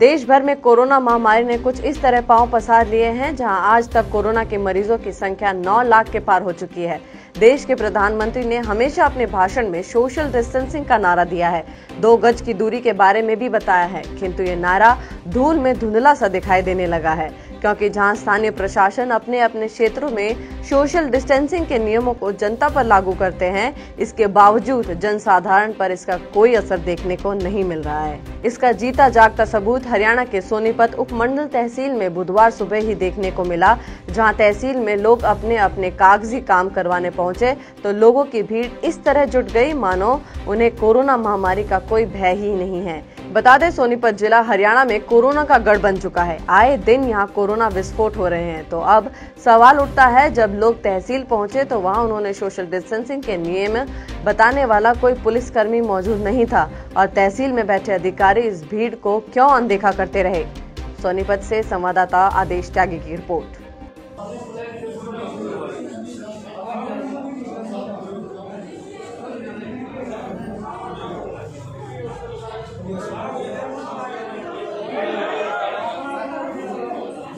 देश भर में कोरोना महामारी ने कुछ इस तरह पाँव पसार लिए हैं, जहाँ आज तक कोरोना के मरीजों की संख्या 9 लाख के पार हो चुकी है। देश के प्रधानमंत्री ने हमेशा अपने भाषण में सोशल डिस्टेंसिंग का नारा दिया है। दो गज की दूरी के बारे में भी बताया है, किंतु ये नारा धूल में धुंधला सा दिखाई देने लगा है। क्योंकि जहाँ स्थानीय प्रशासन अपने अपने क्षेत्रों में सोशल डिस्टेंसिंग के नियमों को जनता पर लागू करते हैं। इसके बावजूद जनसाधारण पर इसका कोई असर देखने को नहीं मिल रहा है। इसका जीता जागता सबूत हरियाणा के सोनीपत उपमंडल तहसील में बुधवार सुबह ही देखने को मिला, जहाँ तहसील में लोग अपने अपने कागज़ी काम करवाने पहुँचे तो लोगों की भीड़ इस तरह जुट गई, मानो उन्हें कोरोना महामारी का कोई भय ही नहीं है। बता दें, सोनीपत जिला हरियाणा में कोरोना का गढ़ बन चुका है। आए दिन यहाँ कोरोना विस्फोट हो रहे हैं। तो अब सवाल उठता है, जब लोग तहसील पहुँचे तो वहाँ उन्होंने सोशल डिस्टेंसिंग के नियम बताने वाला कोई पुलिसकर्मी मौजूद नहीं था और तहसील में बैठे अधिकारी इस भीड़ को क्यों अनदेखा करते रहे? सोनीपत से संवाददाता आदेश त्यागी की रिपोर्ट।